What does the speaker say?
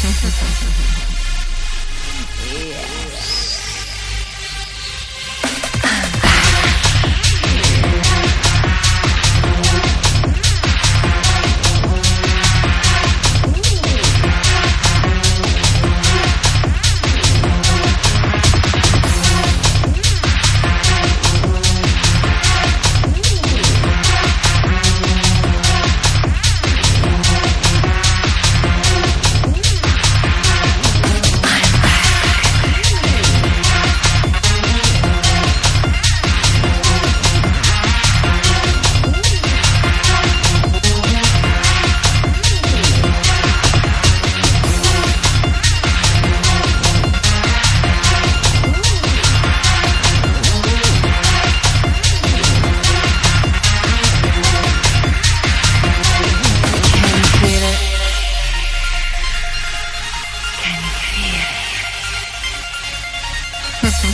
Gracias.